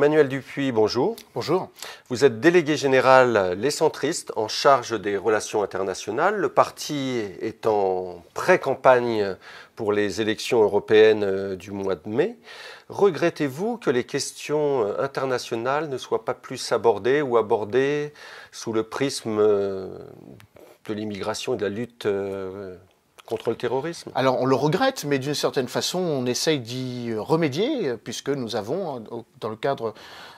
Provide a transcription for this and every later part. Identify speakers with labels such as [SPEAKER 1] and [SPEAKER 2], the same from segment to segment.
[SPEAKER 1] Emmanuel Dupuis, bonjour.
[SPEAKER 2] Bonjour.
[SPEAKER 1] Vous êtes délégué général Les Centristes en charge des relations internationales. Le parti est en pré-campagne pour les élections européennes euh, du mois de mai. Regrettez-vous que les questions euh, internationales ne soient pas plus abordées ou abordées sous le prisme euh, de l'immigration et de la lutte le terrorisme
[SPEAKER 2] Alors on le regrette, mais d'une certaine façon on essaye d'y remédier, puisque nous avons, dans le cadre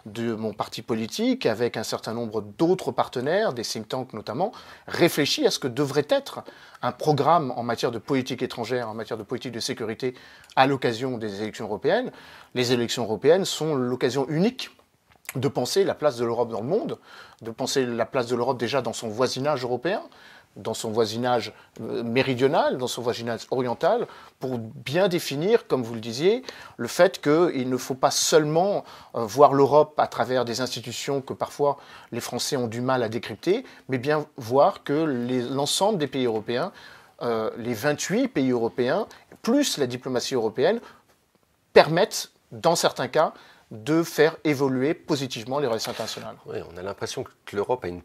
[SPEAKER 2] de mon parti politique, avec un certain nombre d'autres partenaires, des think tanks notamment, réfléchi à ce que devrait être un programme en matière de politique étrangère, en matière de politique de sécurité, à l'occasion des élections européennes. Les élections européennes sont l'occasion unique de penser la place de l'Europe dans le monde, de penser la place de l'Europe déjà dans son voisinage européen, dans son voisinage euh, méridional, dans son voisinage oriental, pour bien définir, comme vous le disiez, le fait qu'il ne faut pas seulement euh, voir l'Europe à travers des institutions que parfois les Français ont du mal à décrypter, mais bien voir que l'ensemble des pays européens, euh, les 28 pays européens, plus la diplomatie européenne, permettent, dans certains cas, de faire évoluer positivement les relations internationales.
[SPEAKER 1] Oui, on a l'impression que l'Europe a une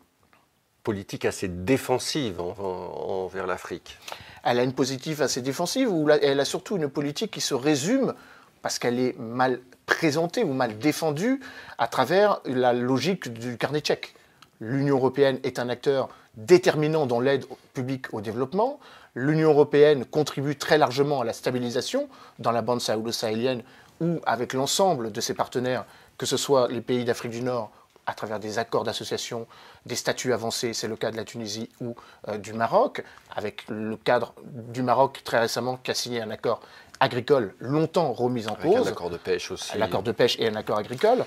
[SPEAKER 1] politique assez défensive envers l'Afrique.
[SPEAKER 2] Elle a une politique assez défensive, ou elle a surtout une politique qui se résume, parce qu'elle est mal présentée ou mal défendue, à travers la logique du carnet tchèque. L'Union européenne est un acteur déterminant dans l'aide publique au développement. L'Union européenne contribue très largement à la stabilisation dans la bande saoulo-sahélienne ou avec l'ensemble de ses partenaires, que ce soit les pays d'Afrique du Nord à travers des accords d'association, des statuts avancés, c'est le cas de la Tunisie ou euh, du Maroc, avec le cadre du Maroc très récemment qui a signé un accord agricole longtemps remis en cause.
[SPEAKER 1] Un accord de pêche aussi.
[SPEAKER 2] Un accord de pêche et un accord agricole.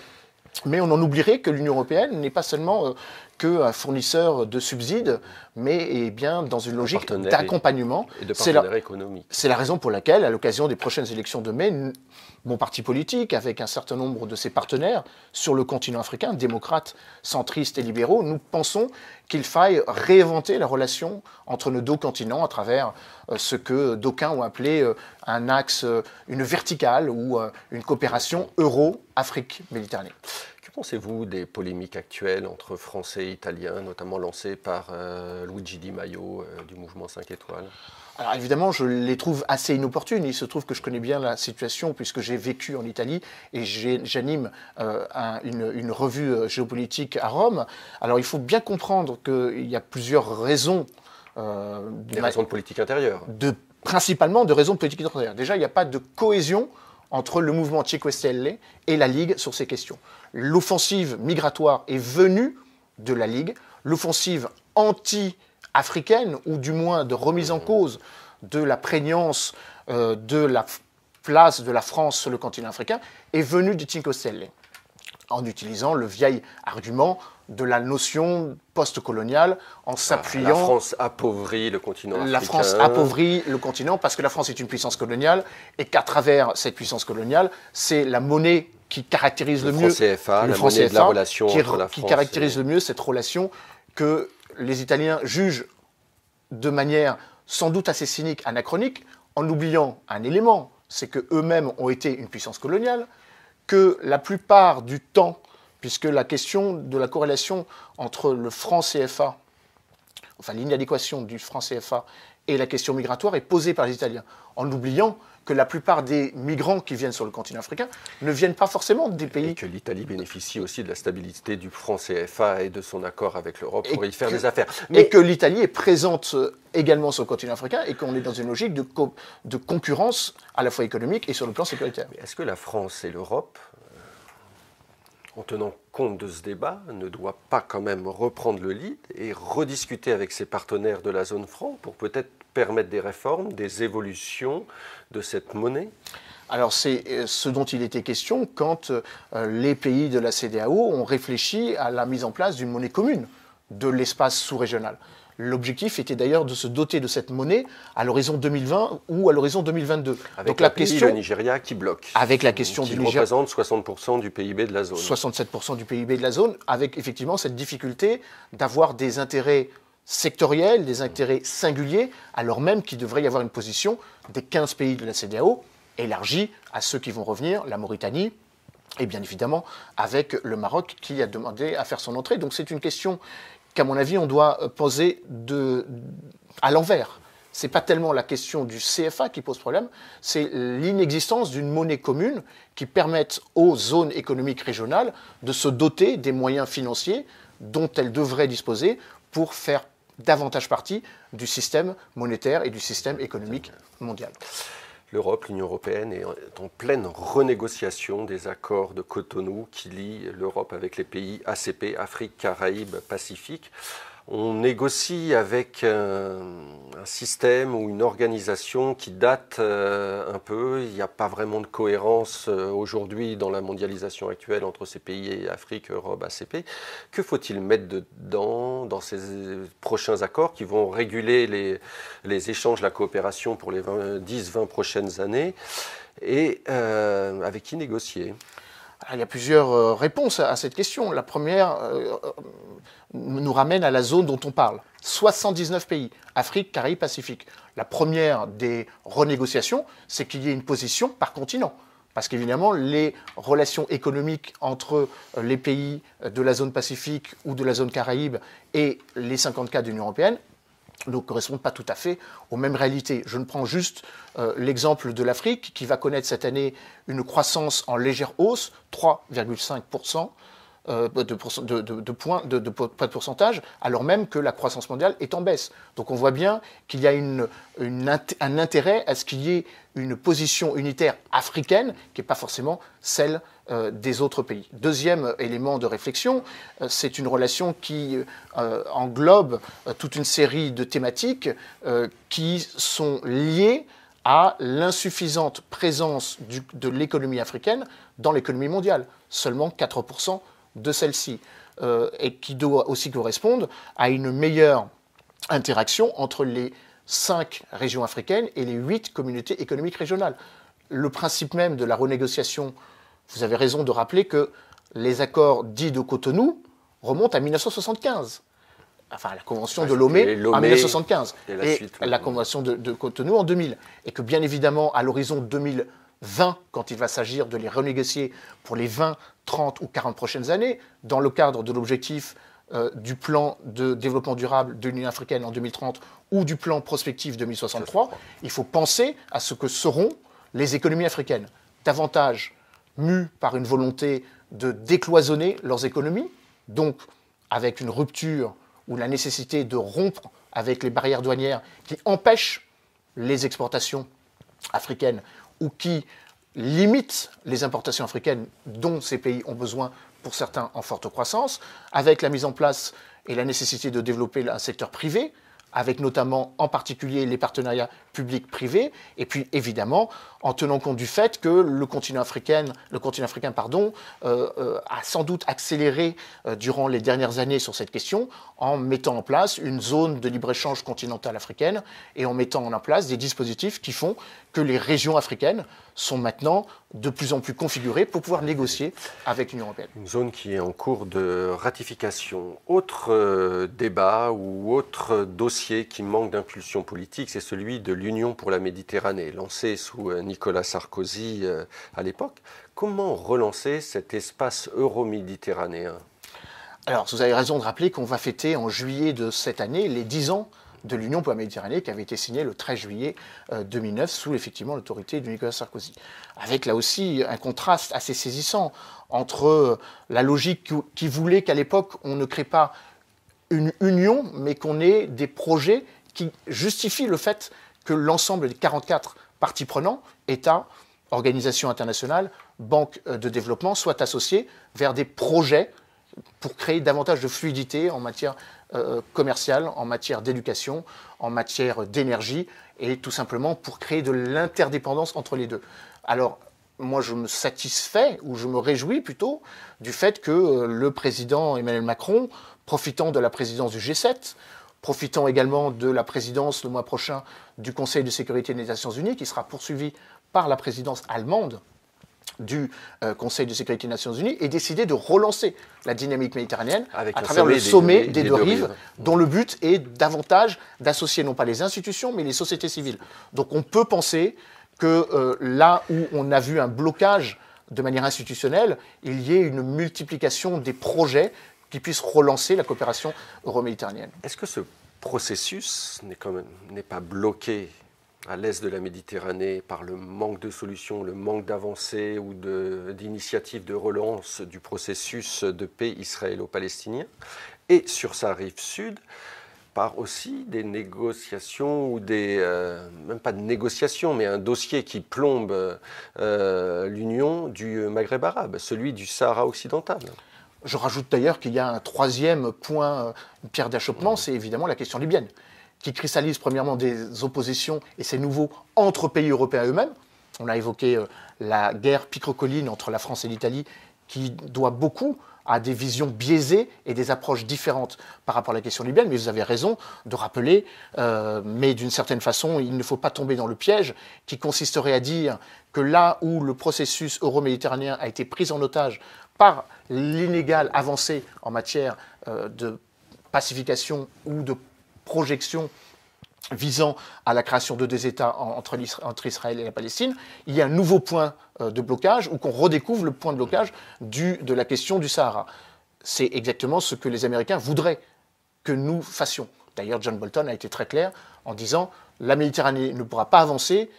[SPEAKER 2] Mais on en oublierait que l'Union européenne n'est pas seulement euh, qu'un fournisseur de subsides, mais est bien dans une logique d'accompagnement. C'est la raison pour laquelle, à l'occasion des prochaines élections de mai, mon parti politique, avec un certain nombre de ses partenaires sur le continent africain, démocrates, centristes et libéraux, nous pensons qu'il faille réinventer la relation entre nos deux continents à travers euh, ce que d'aucuns ont appelé euh, un axe, euh, une verticale ou une coopération euro-Afrique-Méditerranée.
[SPEAKER 1] Que pensez-vous des polémiques actuelles entre Français et Italiens, notamment lancées par Luigi Di Maio du mouvement 5 étoiles?
[SPEAKER 2] Alors évidemment, je les trouve assez inopportunes. Il se trouve que je connais bien la situation puisque j'ai vécu en Italie et j'anime euh, une, revue euh, géopolitique à Rome. Alors il faut bien comprendre qu'il y a plusieurs raisons.
[SPEAKER 1] Euh, Des raisons de politique intérieure.
[SPEAKER 2] De, principalement de raisons de politique intérieure. Déjà, il n'y a pas de cohésion entre le mouvement Cinque Stelle et la Ligue sur ces questions. L'offensive migratoire est venue de la Ligue. L'offensive anti africaine, ou du moins de remise en cause de la prégnance euh, de la place de la France sur le continent africain, est venue du Cinque Stelle, en utilisant le vieil argument de la notion post-coloniale en ah, s'appuyant. la
[SPEAKER 1] France appauvrit le continent africain.
[SPEAKER 2] La France appauvrit le continent parce que la France est une puissance coloniale et qu'à travers cette puissance coloniale, c'est la monnaie qui caractérise le, mieux
[SPEAKER 1] CFA, le franc CFA, de la relation
[SPEAKER 2] qui,
[SPEAKER 1] entre la
[SPEAKER 2] France qui caractérise le mieux cette relation que les Italiens jugent de manière sans doute assez cynique, anachronique, en oubliant un élément, c'est qu'eux-mêmes ont été une puissance coloniale, que la plupart du temps, puisque la question de la corrélation entre le franc CFA, enfin l'inadéquation du franc CFA et la question migratoire est posée par les Italiens, en oubliant que la plupart des migrants qui viennent sur le continent africain ne viennent pas forcément des pays.
[SPEAKER 1] Et que l'Italie bénéficie aussi de la stabilité du franc CFA et de son accord avec l'Europe pour y faire des affaires.
[SPEAKER 2] Mais... Et que l'Italie est présente euh, également sur le continent africain et qu'on est dans une logique de, de concurrence à la fois économique et sur le plan sécuritaire.
[SPEAKER 1] Est-ce que la France et l'Europe, en tenant compte de ce débat, ne doivent pas quand même reprendre le lead et rediscuter avec ses partenaires de la zone franc pour peut-être permettre des réformes, des évolutions de cette monnaie
[SPEAKER 2] alors c'est euh, ce dont il était question quand euh, les pays de la CDAO ont réfléchi à la mise en place d'une monnaie commune de l'espace sous-régional. L'objectif était d'ailleurs de se doter de cette monnaie à l'horizon 2020 ou à l'horizon 2022.
[SPEAKER 1] Avec Donc la question, le Nigeria qui bloque.
[SPEAKER 2] Avec la question
[SPEAKER 1] qui
[SPEAKER 2] du Nigeria.
[SPEAKER 1] représente 60% du PIB de la zone.
[SPEAKER 2] 67% du PIB de la zone, avec effectivement cette difficulté d'avoir des intérêts sectoriels, des intérêts singuliers, alors même qu'il devrait y avoir une position des 15 pays de la CDAO élargie à ceux qui vont revenir, la Mauritanie, et bien évidemment avec le Maroc qui a demandé à faire son entrée. Donc c'est une question qu'à mon avis on doit poser de, à l'envers. Ce n'est pas tellement la question du CFA qui pose problème, c'est l'inexistence d'une monnaie commune qui permette aux zones économiques régionales de se doter des moyens financiers dont elles devraient disposer pour faire davantage partie du système monétaire et du système économique mondial.
[SPEAKER 1] L'Europe, l'Union européenne est en pleine renégociation des accords de Cotonou qui lient l'Europe avec les pays ACP, Afrique, Caraïbes, Pacifique on négocie avec un, système ou une organisation qui date euh, un peu. Il n'y a pas vraiment de cohérence euh, aujourd'hui dans la mondialisation actuelle entre ces pays, Afrique, Europe, ACP. Que faut-il mettre dedans dans ces prochains accords qui vont réguler les, échanges, la coopération pour les 10-20 prochaines années et euh, avec qui négocier?
[SPEAKER 2] Il y a plusieurs réponses à cette question. La première, nous ramène à la zone dont on parle. 79 pays, Afrique, Caraïbes, Pacifique. La première des renégociations, c'est qu'il y ait une position par continent. Parce qu'évidemment, les relations économiques entre les pays de la zone Pacifique ou de la zone Caraïbe et les 54 de l'Union européenne ne correspondent pas tout à fait aux mêmes réalités. Je ne prends juste euh, l'exemple de l'Afrique qui va connaître cette année une croissance en légère hausse, 3,5%, euh, de, points, de, de, de pourcentage, alors même que la croissance mondiale est en baisse. Donc on voit bien qu'il y a un intérêt à ce qu'il y ait une position unitaire africaine qui n'est pas forcément celle euh, des autres pays. Deuxième élément de réflexion, euh, c'est une relation qui englobe toute une série de thématiques qui sont liées à l'insuffisante présence de l'économie africaine dans l'économie mondiale. Seulement 4% de celle-ci, euh, et qui doit aussi correspondre à une meilleure interaction entre les cinq régions africaines et les huit communautés économiques régionales. Le principe même de la renégociation, vous avez raison de rappeler que les accords dits de Cotonou remontent à 1975 enfin la convention de Lomé, en 1975 et, la, convention de, de, Cotonou en 2000. Et que bien évidemment, à l'horizon 2000, 20 quand il va s'agir de les renégocier pour les 20, 30 ou 40 prochaines années, dans le cadre de l'objectif euh, du plan de développement durable de l'Union africaine en 2030 ou du plan prospectif 2063, il faut penser à ce que seront les économies africaines, davantage mues par une volonté de décloisonner leurs économies, donc avec une rupture ou la nécessité de rompre avec les barrières douanières qui empêchent les exportations africaines ou qui limite les importations africaines dont ces pays ont besoin pour certains en forte croissance, avec la mise en place et la nécessité de développer un secteur privé, avec notamment en particulier les partenariats publics-privés, et puis évidemment en tenant compte du fait que le continent africain, le continent africain pardon, euh, euh, a sans doute accéléré euh, durant les dernières années sur cette question en mettant en place une zone de libre-échange continentale africaine et en mettant en place des dispositifs qui font que les régions africaines sont maintenant de plus en plus configurées pour pouvoir négocier avec l'Union européenne.
[SPEAKER 1] Une zone qui est en cours de ratification. Autre débat ou autre dossier qui manque d'impulsion politique, c'est celui de l'Union pour la Méditerranée, lancé sous Nicolas Sarkozy euh, à l'époque. Comment relancer cet espace euro-méditerranéen?
[SPEAKER 2] Alors, vous avez raison de rappeler qu'on va fêter en juillet de cette année les 10 ans de l'Union pour la Méditerranée qui avait été signée le 13 juillet 2009 euh, sous effectivement l'autorité de Nicolas Sarkozy. Avec là aussi un contraste assez saisissant entre euh, la logique qui voulait qu'à l'époque on ne crée pas une union mais qu'on ait des projets qui justifient le fait que l'ensemble des 44 parties prenantes, États, organisations internationales, banques de développement, soient associés vers des projets pour créer davantage de fluidité en matière euh, commerciale, en matière d'éducation, en matière d'énergie, et tout simplement pour créer de l'interdépendance entre les deux. Alors, moi, je me satisfais, ou je me réjouis plutôt, du fait que euh, le président Emmanuel Macron, profitant de la présidence du G7, profitant également de la présidence le mois prochain du Conseil de sécurité des Nations Unies, qui sera poursuivi par la présidence allemande du euh, Conseil de sécurité des Nations Unies, et décidé de relancer la dynamique méditerranéenne à travers le sommet des, deux, rives, dont le but est davantage d'associer non pas les institutions, mais les sociétés civiles. Donc on peut penser que euh, là où on a vu un blocage de manière institutionnelle, il y ait une multiplication des projets qui puissent relancer la coopération euro-méditerranéenne.
[SPEAKER 1] Est-ce que ce processus n'est pas bloqué à l'est de la Méditerranée par le manque de solutions, le manque d'avancées ou d'initiatives de, relance du processus de paix israélo-palestinien, et sur sa rive sud, par aussi des négociations ou des euh, même pas de négociations, mais un dossier qui plombe euh, l'union du Maghreb arabe, celui du Sahara occidental.
[SPEAKER 2] Je rajoute d'ailleurs qu'il y a un troisième point, une euh, pierre d'achoppement, c'est évidemment la question libyenne qui cristallise premièrement des oppositions, et c'est nouveau, entre pays européens eux-mêmes. On a évoqué euh, la guerre picrocolline entre la France et l'Italie, qui doit beaucoup à des visions biaisées et des approches différentes par rapport à la question libyenne. Mais vous avez raison de rappeler, euh, mais d'une certaine façon, il ne faut pas tomber dans le piège qui consisterait à dire que là où le processus euro-méditerranéen a été pris en otage par l'inégale avancée en matière euh, de pacification ou de projection visant à la création de deux États entre, Israël et la Palestine, il y a un nouveau point euh, de blocage ou qu'on redécouvre le point de blocage de la question du Sahara. C'est exactement ce que les Américains voudraient que nous fassions. D'ailleurs, John Bolton a été très clair en disant la Méditerranée ne pourra pas avancer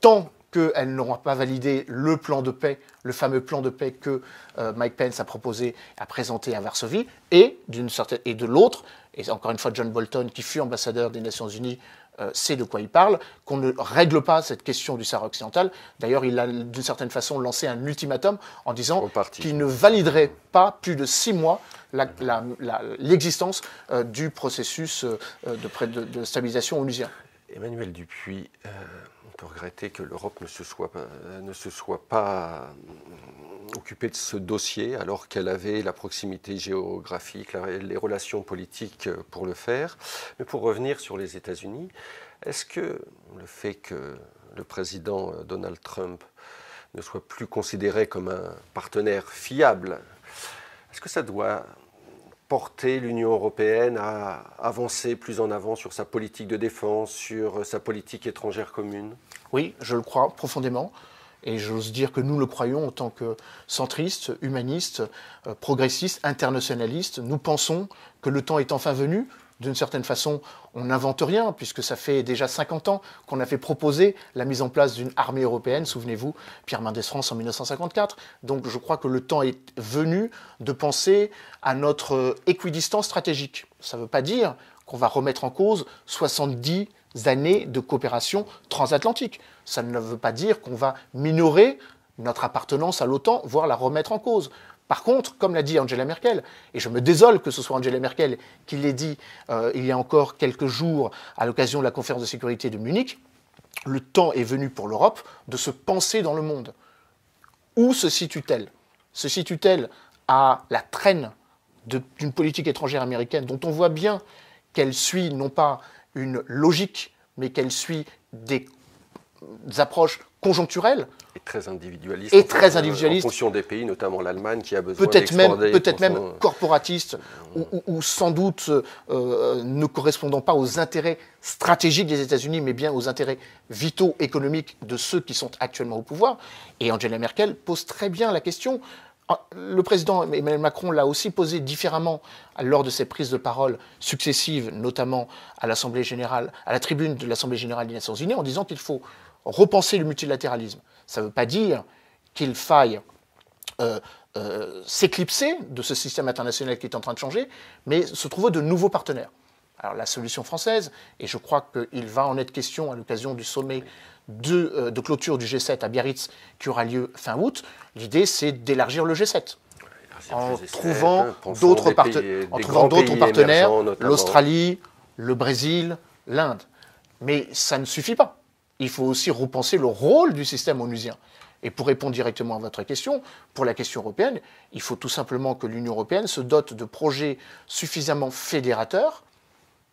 [SPEAKER 2] tant qu'elle n'aura pas validé le plan de paix, le fameux plan de paix que euh, Mike Pence a proposé, a présenté à Varsovie, et, de l'autre, et encore une fois John Bolton, qui fut ambassadeur des Nations Unies, euh, sait de quoi il parle, qu'on ne règle pas cette question du Sahara occidental. D'ailleurs, il a d'une certaine façon lancé un ultimatum en disant qu'il ne validerait pas plus de six mois l'existence euh, du processus de, de, stabilisation onusien.
[SPEAKER 1] Emmanuel Dupuis, regretter que l'Europe ne se soit, ne se soit pas euh, occupée de ce dossier alors qu'elle avait la proximité géographique, les relations politiques pour le faire. Mais pour revenir sur les États-Unis, est-ce que le fait que le président Donald Trump ne soit plus considéré comme un partenaire fiable, est-ce que ça doit porter l'Union européenne à avancer plus en avant sur sa politique de défense, sur sa politique étrangère commune?
[SPEAKER 2] Oui, je le crois profondément. Et j'ose dire que nous le croyons en tant que centristes, humanistes, euh, progressistes, internationalistes. Nous pensons que le temps est enfin venu d'une certaine façon, on n'invente rien, puisque ça fait déjà 50 ans qu'on a fait proposer la mise en place d'une armée européenne. Souvenez-vous, Pierre Mendès France en 1954. Donc je crois que le temps est venu de penser à notre équidistance stratégique. Ça ne veut pas dire qu'on va remettre en cause 70 années de coopération transatlantique. Ça ne veut pas dire qu'on va minorer notre appartenance à l'OTAN, voire la remettre en cause. Par contre, comme l'a dit Angela Merkel, et je me désole que ce soit Angela Merkel qui l'ait dit euh, il y a encore quelques jours à l'occasion de la conférence de sécurité de Munich, le temps est venu pour l'Europe de se penser dans le monde. Où se situe-t-elle? Se situe-t-elle à la traîne d'une politique étrangère américaine dont on voit bien qu'elle suit non pas une logique, mais qu'elle suit des approches conjoncturelles
[SPEAKER 1] et très individualiste.
[SPEAKER 2] Et très individualiste.
[SPEAKER 1] En fonction des pays, notamment l'Allemagne, qui a besoin peut-être
[SPEAKER 2] même peut-être même corporatiste ou, sans doute euh, ne correspondant pas aux intérêts stratégiques des États-Unis, mais bien aux intérêts vitaux économiques de ceux qui sont actuellement au pouvoir. Et Angela Merkel pose très bien la question. Ah, le président Emmanuel Macron l'a aussi posé différemment lors de ses prises de parole successives, notamment à l'Assemblée générale, à la tribune de l'Assemblée générale des Nations Unies, en disant qu'il faut repenser le multilatéralisme. Ça ne veut pas dire qu'il faille euh, euh, s'éclipser de ce système international qui est en train de changer, mais se trouver de nouveaux partenaires. Alors la solution française, et je crois qu'il va en être question à l'occasion du sommet de, euh, de, clôture du G7 à Biarritz qui aura lieu fin août, l'idée c'est d'élargir le G7 en trouvant d'autres partenaires, l'Australie, le Brésil, l'Inde. Mais ça ne suffit pas il faut aussi repenser le rôle du système onusien. Et pour répondre directement à votre question, pour la question européenne, il faut tout simplement que l'Union européenne se dote de projets suffisamment fédérateurs.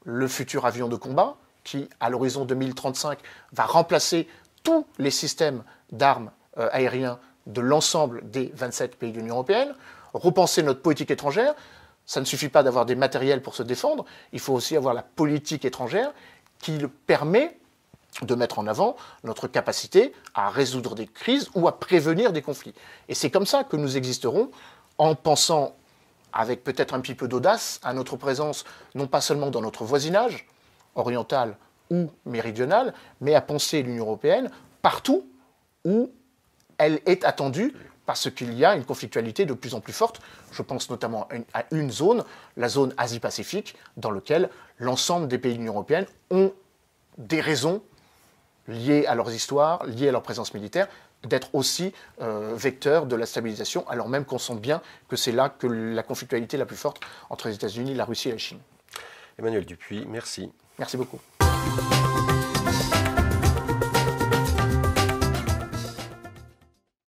[SPEAKER 2] Le futur avion de combat, qui, à l'horizon 2035, va remplacer tous les systèmes d'armes euh, aériens de l'ensemble des 27 pays de l'Union européenne. Repenser notre politique étrangère. Ça ne suffit pas d'avoir des matériels pour se défendre, il faut aussi avoir la politique étrangère qui permet de mettre en avant notre capacité à résoudre des crises ou à prévenir des conflits. Et c'est comme ça que nous existerons en pensant avec peut-être un petit peu d'audace à notre présence, non pas seulement dans notre voisinage oriental ou méridional, mais à penser l'Union européenne partout où elle est attendue parce qu'il y a une conflictualité de plus en plus forte. Je pense notamment à une zone, la zone Asie-Pacifique, dans laquelle l'ensemble des pays de l'Union européenne ont des raisons liées à leurs histoires, liées à leur présence militaire, d'être aussi euh, vecteurs de la stabilisation, alors même qu'on sent bien que c'est là que la conflictualité est la plus forte entre les États-Unis, la Russie et la Chine.
[SPEAKER 1] Emmanuel Dupuis, merci.
[SPEAKER 2] Merci beaucoup.